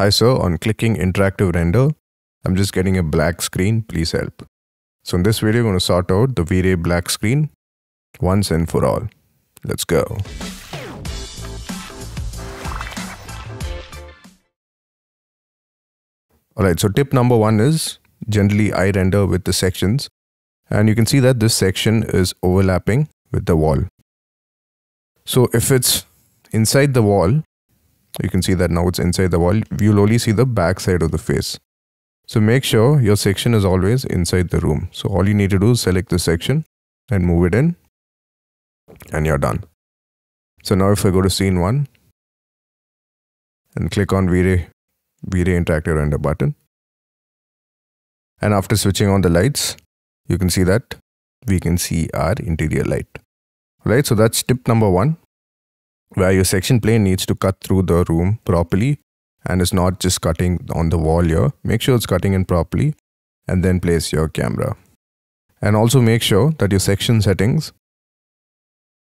Hi sir, on clicking interactive render, I'm just getting a black screen, please help. So in this video, I'm going to sort out the V-Ray black screen once and for all. Let's go. Alright, so tip number one is generally I render with the sections and you can see that this section is overlapping with the wall. So if it's inside the wall, you can see that now it's inside the wall, you'll only see the back side of the face. So make sure your section is always inside the room. So all you need to do is select the section and move it in and you're done. So now if I go to scene one and click on V-Ray, V-Ray Interactive Render button. And after switching on the lights, you can see that we can see our interior light. Right, so that's tip number one where your section plane needs to cut through the room properly and is not just cutting on the wall here. Make sure it's cutting in properly and then place your camera. And also make sure that your section settings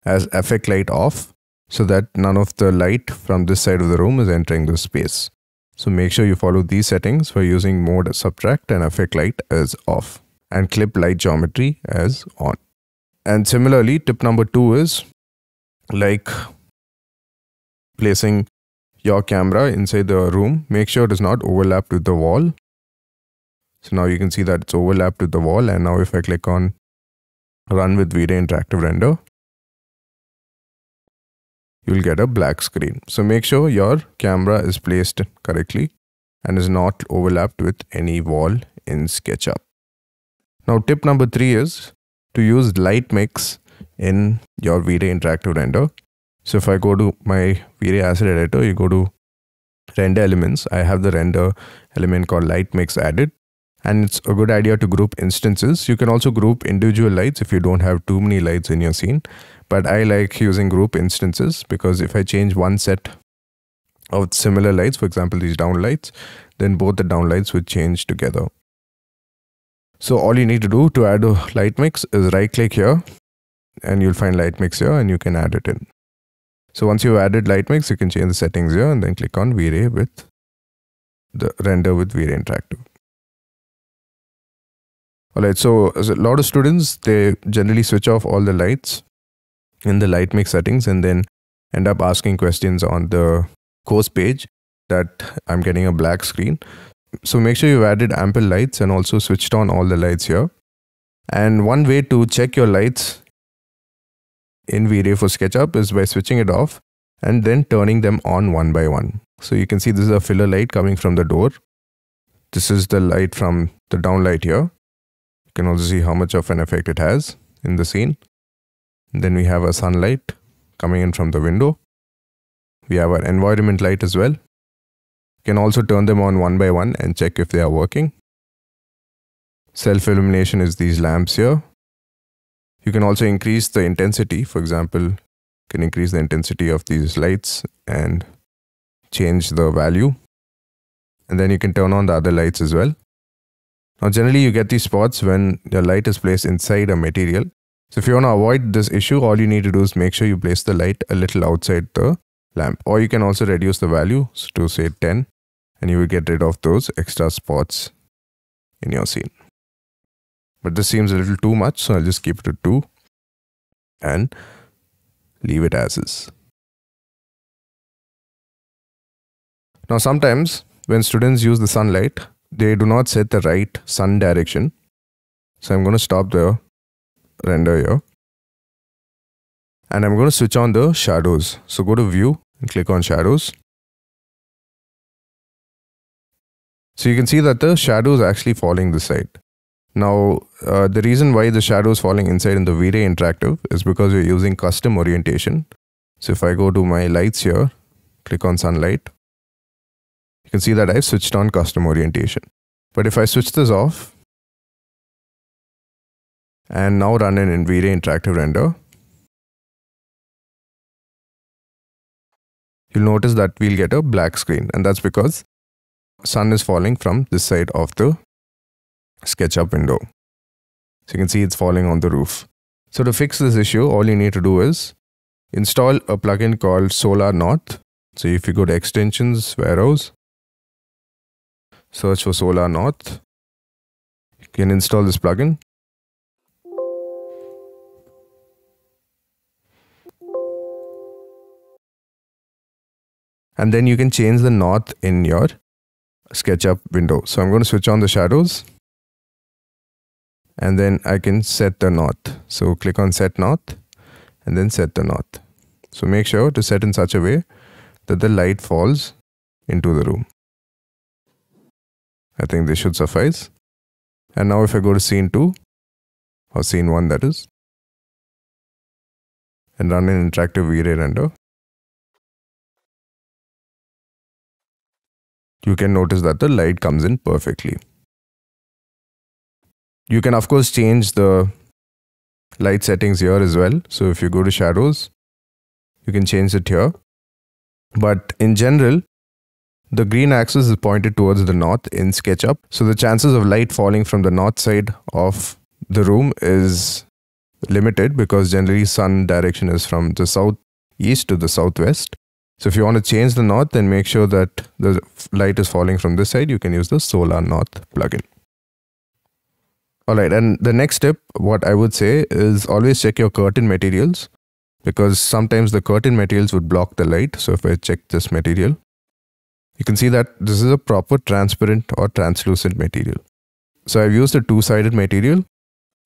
has effect light off so that none of the light from this side of the room is entering the space. So make sure you follow these settings for using mode subtract and effect light as off and clip light geometry as on. And similarly, tip number two is like placing your camera inside the room, make sure it is not overlapped with the wall. So now you can see that it's overlapped with the wall. And now if I click on run with V-Ray interactive render, you'll get a black screen. So make sure your camera is placed correctly and is not overlapped with any wall in SketchUp. Now tip number three is to use light mix in your V-Ray interactive render. So if I go to my V-Ray asset editor, you go to render elements. I have the render element called light mix added. And it's a good idea to group instances. You can also group individual lights if you don't have too many lights in your scene. But I like using group instances because if I change one set of similar lights, for example, these down lights, then both the down lights would change together. So all you need to do to add a light mix is right click here and you'll find light mix here and you can add it in. So once you've added light mix, you can change the settings here and then click on V-Ray with the render with V-Ray Interactive. Alright, so a lot of students, they generally switch off all the lights in the light mix settings and then end up asking questions on the course page that I'm getting a black screen. So make sure you've added ample lights and also switched on all the lights here. And one way to check your lights in V-Ray for SketchUp is by switching it off and then turning them on one by one. So you can see this is a filler light coming from the door. This is the light from the down light here. You can also see how much of an effect it has in the scene. Then we have a sunlight coming in from the window. We have our environment light as well. You can also turn them on one by one and check if they are working. Self-illumination is these lamps here. You can also increase the intensity. For example, can increase the intensity of these lights and change the value. And then you can turn on the other lights as well. Now, generally you get these spots when the light is placed inside a material. So if you want to avoid this issue, all you need to do is make sure you place the light a little outside the lamp. Or you can also reduce the value to say 10 and you will get rid of those extra spots in your scene. But this seems a little too much, so I'll just keep it to 2 and leave it as is. Now sometimes when students use the sunlight, they do not set the right sun direction. So I'm going to stop the render here. And I'm going to switch on the shadows. So go to view and click on shadows. So you can see that the shadow is actually falling this side. Now, uh, the reason why the shadow is falling inside in the V-Ray Interactive is because we're using custom orientation. So if I go to my lights here, click on sunlight, you can see that I've switched on custom orientation. But if I switch this off and now run an in V-Ray Interactive Render, you'll notice that we'll get a black screen and that's because sun is falling from this side of the SketchUp window. So you can see it's falling on the roof. So to fix this issue, all you need to do is install a plugin called Solar North. So if you go to extensions, warehouse, search for Solar North. You can install this plugin. And then you can change the north in your SketchUp window. So I'm going to switch on the shadows and then I can set the north. So click on set north and then set the north. So make sure to set in such a way that the light falls into the room. I think this should suffice. And now if I go to scene 2 or scene 1 that is and run an interactive V-Ray render you can notice that the light comes in perfectly. You can of course change the light settings here as well. So if you go to shadows, you can change it here. But in general, the green axis is pointed towards the north in SketchUp. So the chances of light falling from the north side of the room is limited because generally sun direction is from the southeast to the southwest. So if you want to change the north, then make sure that the light is falling from this side. You can use the Solar North plugin. All right, and the next step, what I would say is always check your curtain materials because sometimes the curtain materials would block the light. So if I check this material, you can see that this is a proper transparent or translucent material. So I've used a two-sided material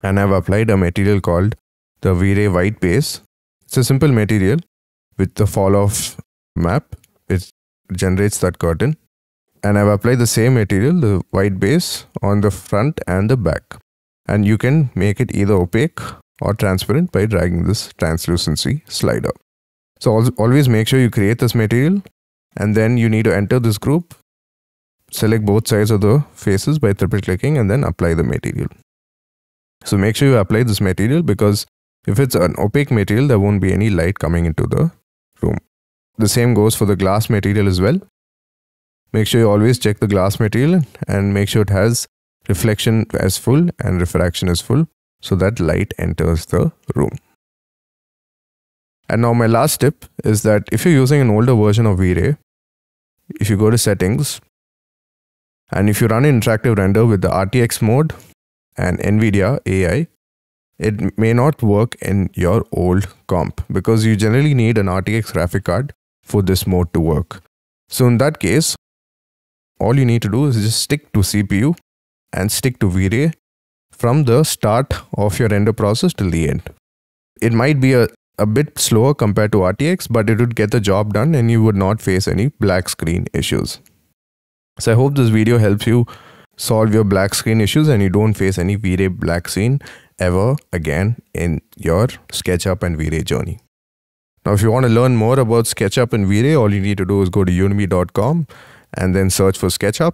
and I've applied a material called the V-Ray White Base. It's a simple material with the fall off map. It generates that curtain and I've applied the same material, the white base on the front and the back and you can make it either opaque or transparent by dragging this translucency slider. So always make sure you create this material and then you need to enter this group, select both sides of the faces by triple clicking and then apply the material. So make sure you apply this material because if it's an opaque material, there won't be any light coming into the room. The same goes for the glass material as well. Make sure you always check the glass material and make sure it has reflection as full and refraction as full so that light enters the room. And now my last tip is that if you're using an older version of V-Ray, if you go to settings and if you run interactive render with the RTX mode and NVIDIA AI, it may not work in your old comp because you generally need an RTX graphic card for this mode to work. So in that case, all you need to do is just stick to CPU and stick to V-Ray from the start of your render process till the end. It might be a, a bit slower compared to RTX, but it would get the job done and you would not face any black screen issues. So I hope this video helps you solve your black screen issues and you don't face any V-Ray black screen ever again in your SketchUp and V-Ray journey. Now, if you want to learn more about SketchUp and V-Ray, all you need to do is go to udemy.com and then search for SketchUp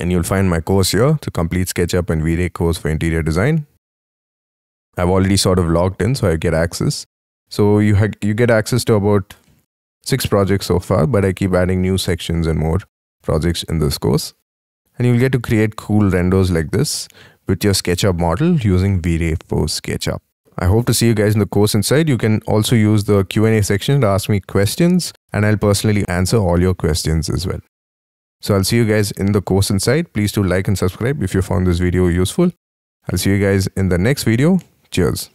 and you'll find my course here to complete SketchUp and V-Ray course for interior design. I've already sort of logged in, so I get access. So you you get access to about six projects so far, but I keep adding new sections and more projects in this course. And you'll get to create cool renders like this with your SketchUp model using V-Ray for SketchUp. I hope to see you guys in the course inside. You can also use the Q&A section to ask me questions and I'll personally answer all your questions as well. So I'll see you guys in the course inside. Please do like and subscribe if you found this video useful. I'll see you guys in the next video. Cheers.